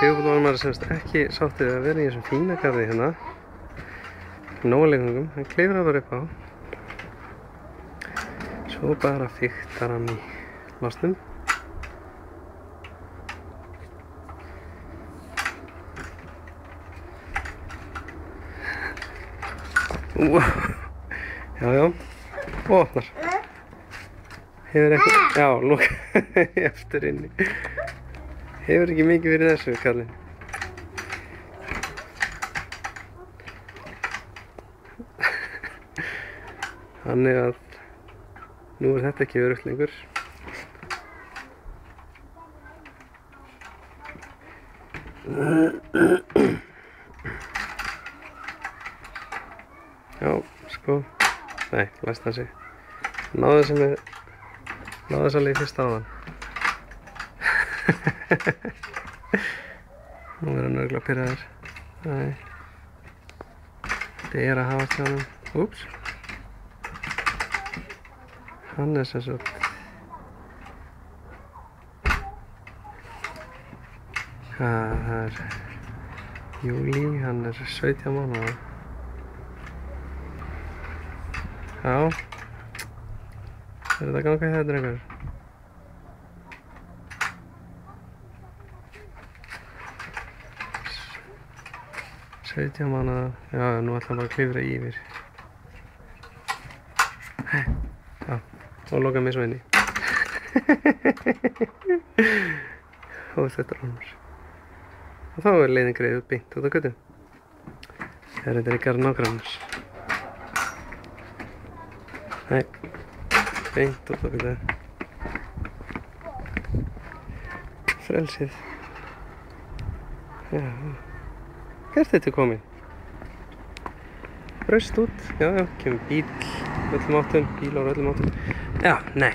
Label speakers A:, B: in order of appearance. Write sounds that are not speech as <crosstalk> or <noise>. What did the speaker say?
A: Sigurbúlvagnar er semst ekki sáttið að vera í þessum fína garði hérna. Nólegningum, hann klifrar bara upp á. Svo bara fyktar hann í lásnum. Wow. Já, já. Og opnar. Hefur ekki... Já, lók. <laughs> Eftir inni. Hefur ekki mikið verið þessu, kallinn. <laughs> Þannig að nú er þetta ekki örugt lengur. <clears throat> Já, sko. Nei, læst hann sig. Náðu þessi með... Náðu þessi alveg í fyrsta áðan. Nú er hann örgulega pyrraður. Þetta er að hafa hann. Úps. Hann er sem sagt... Það er... Júli, hann er 17 mánuða. Já. Er þetta ganga í þetta einhver? Sautján mánuða. Já, nú ætla hann bara að klifra yfir. Já, og loka mig svo inni. og <laughs> þetta er annars. Og þá er leiðin greið upp beint út á götu. Það er þetta ykkar nágrannars. Nei, beint út á götu. Frelsið. Já, hvert þetta komin? Braust út, já, já, kemur bíl, öllum áttum, bílar öllum áttum. Já, nei,